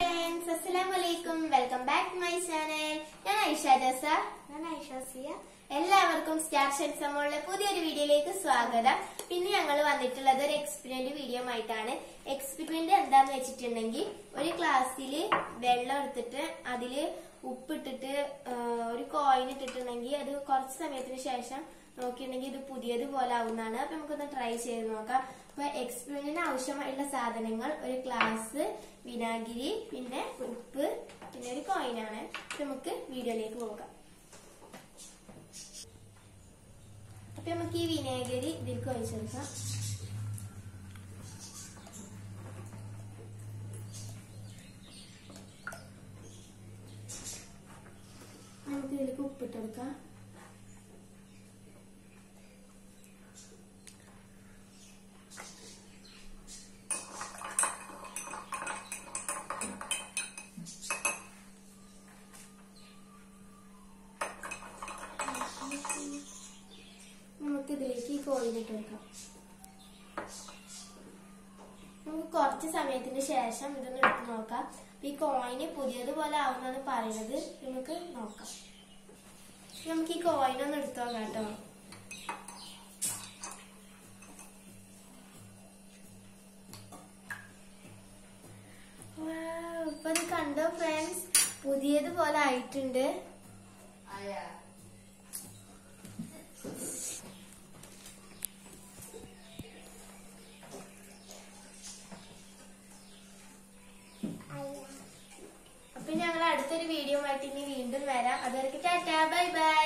Friends welcome back to my channel ഞാൻ ഐഷ ജസ. ഞാൻ ഐഷാസിയ എല്ലാവർക്കും സ്റ്റാർ ഷെൻസമോളിലെ പുതിയൊരു വീഡിയോയിലേക്ക് സ്വാഗതം. പിന്നെ ഞങ്ങൾ വന്നിട്ടുള്ളത് ഒരു എക്സ്പെരിമെന്റ് വീഡിയോ ആയിട്ടാണ് എക്സ്പെരിമെന്റ് എന്താന്ന് വെച്ചിട്ടുണ്ടെങ്കിൽ ഒരു ക്ലാസ്സിൽ വെള്ളം എടുത്തിട്ട് അതിൽ ഉപ്പിട്ടിട്ട് ഒരു കോയിൻ ഇട്ടിട്ടുണ്ടെങ്കിൽ അത് കുറച്ച് സമയത്തിന് ശേഷം നോക്കിയിട്ടുണ്ടെങ്കിൽ ഇത് പുതിയത് പോലെ ആവുന്നതാണ് അപ്പൊ നമുക്കൊന്ന് ട്രൈ ചെയ്ത് നോക്കാം. അപ്പൊ എക്സ്പെരിമെന്റിന് ആവശ്യമായിട്ടുള്ള സാധനങ്ങൾ ഒരു ഗ്ലാസ് വിനാഗിരി പിന്നെ ഉപ്പ് പിന്നെ ഒരു കോയിനാണ് നമുക്ക് വീഡിയോയിലേക്ക് പോകാം. അപ്പൊ നമുക്ക് ഈ വിനാഗിരി ഇതിലേക്ക് ഒഴിച്ചെടുക്കാം. നമുക്ക് ഇതിലേക്ക് ഉപ്പിട്ടെടുക്കാം നമുക്ക് ഇതിലേക്ക് ഈ നമുക്ക് കുറച്ച് സമയത്തിന് ശേഷം ഇതൊന്ന് എടുത്ത് നോക്കാം. ഈ കോയിന് പുതിയതുപോലെ ആവുന്നാണ് പറയുന്നത്. നമുക്ക് നോക്കാം. നമുക്ക് ഈ കോയിൻ ഒന്ന് എടുത്ത് നോക്കാം കേട്ടോ. ഇപ്പൊ ഇത് കണ്ടോ ഫ്രണ്ട്സ് പുതിയതുപോലെ ആയിട്ടുണ്ട്. അടുത്തൊരു വീഡിയോ ആയിട്ട് ഇനി വീണ്ടും വരാം. അതുവരെ ടാറ്റാ ബൈ ബൈ.